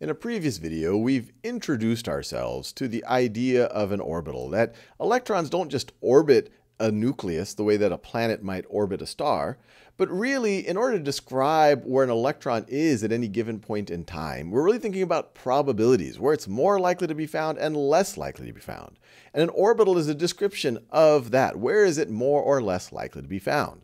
In a previous video, we've introduced ourselves to the idea of an orbital, that electrons don't just orbit a nucleus the way that a planet might orbit a star, but really, in order to describe where an electron is at any given point in time, we're really thinking about probabilities, where it's more likely to be found and less likely to be found. And an orbital is a description of that. Where is it more or less likely to be found?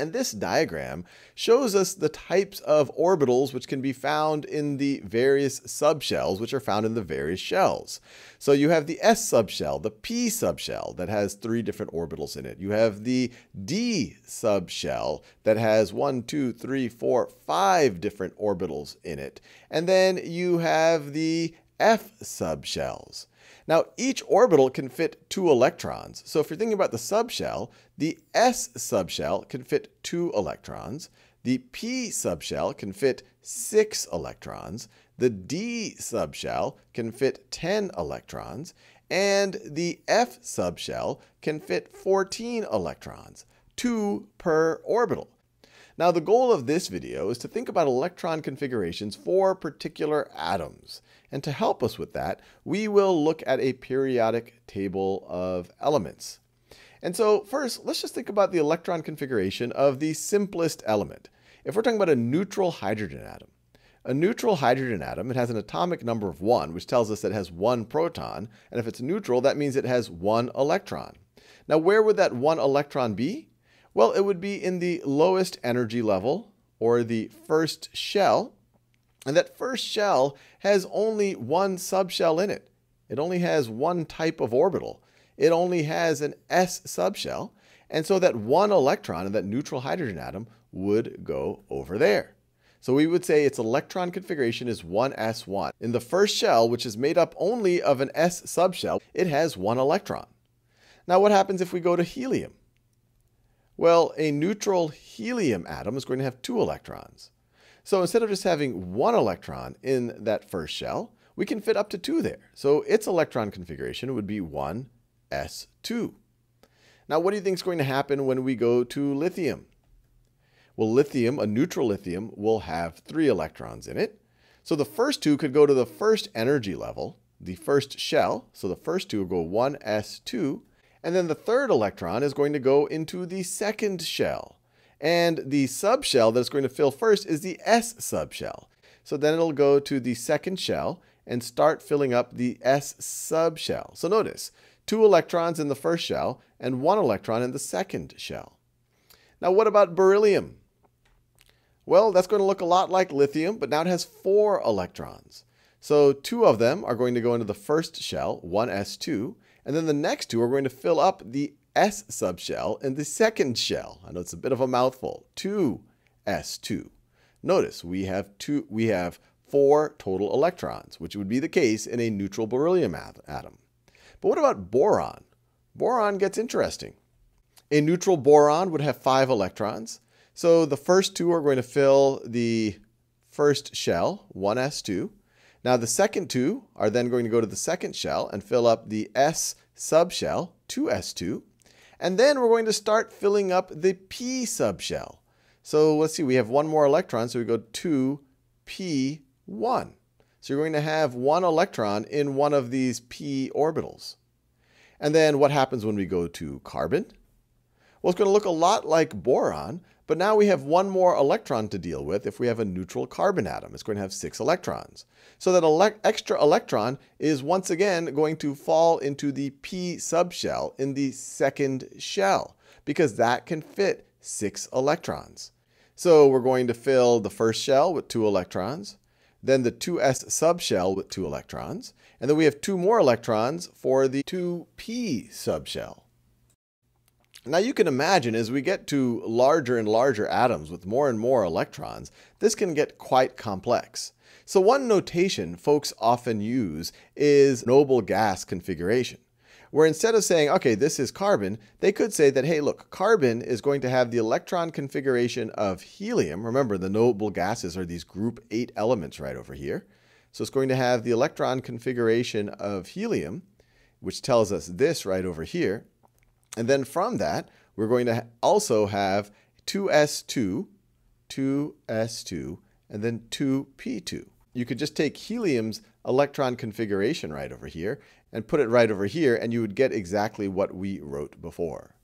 And this diagram shows us the types of orbitals which can be found in the various subshells which are found in the various shells. So you have the S subshell, the P subshell that has three different orbitals in it. You have the D subshell that has one, two, three, four, five different orbitals in it. And then you have the F subshells. Now, each orbital can fit two electrons. So if you're thinking about the subshell, the S subshell can fit two electrons. The P subshell can fit six electrons. The D subshell can fit 10 electrons. And the F subshell can fit 14 electrons, two per orbital. Now, the goal of this video is to think about electron configurations for particular atoms. And to help us with that, we will look at a periodic table of elements. And so first, let's just think about the electron configuration of the simplest element. If we're talking about a neutral hydrogen atom, a neutral hydrogen atom, it has an atomic number of 1, which tells us it has one proton. And if it's neutral, that means it has one electron. Now, where would that one electron be? Well, it would be in the lowest energy level, or the first shell. And that first shell has only one subshell in it. It only has one type of orbital. It only has an s subshell. And so that one electron in that neutral hydrogen atom would go over there. So we would say its electron configuration is 1s1. In the first shell, which is made up only of an s subshell, it has one electron. Now what happens if we go to helium? Well, a neutral helium atom is going to have two electrons. So instead of just having one electron in that first shell, we can fit up to two there. So its electron configuration would be 1s2. Now, what do you think is going to happen when we go to lithium? Well, lithium, a neutral lithium, will have three electrons in it. So the first two could go to the first energy level, the first shell. So the first two will go 1s2, and then the third electron is going to go into the second shell. And the subshell that's going to fill first is the S subshell. So then it'll go to the second shell and start filling up the S subshell. So notice, two electrons in the first shell and one electron in the second shell. Now what about beryllium? Well, that's going to look a lot like lithium, but now it has four electrons. So two of them are going to go into the first shell, 1s2, and then the next two are going to fill up the S subshell in the second shell. I know it's a bit of a mouthful. 2s2. Notice we have two we have four total electrons, which would be the case in a neutral beryllium atom. But what about boron? Boron gets interesting. A neutral boron would have five electrons. So the first two are going to fill the first shell, 1s2. Now the second two are then going to go to the second shell and fill up the S subshell, 2s2. And then we're going to start filling up the P subshell. So let's see, we have one more electron, so we go 2p1. So you're going to have one electron in one of these p orbitals. And then what happens when we go to carbon? Well, it's going to look a lot like boron, but now we have one more electron to deal with if we have a neutral carbon atom. It's going to have six electrons. So that ele extra electron is once again going to fall into the p subshell in the second shell because that can fit six electrons. So we're going to fill the first shell with two electrons, then the 2s subshell with two electrons, and then we have two more electrons for the 2p subshell. Now you can imagine as we get to larger and larger atoms with more and more electrons, this can get quite complex. So one notation folks often use is noble gas configuration, where instead of saying, okay, this is carbon, they could say that, hey, look, carbon is going to have the electron configuration of helium. Remember, the noble gases are these group 8 elements right over here. So it's going to have the electron configuration of helium, which tells us this right over here. And then from that, we're going to also have 2s2, 2s2, and then 2p2. you could just take helium's electron configuration right over here and put it right over here, and you would get exactly what we wrote before.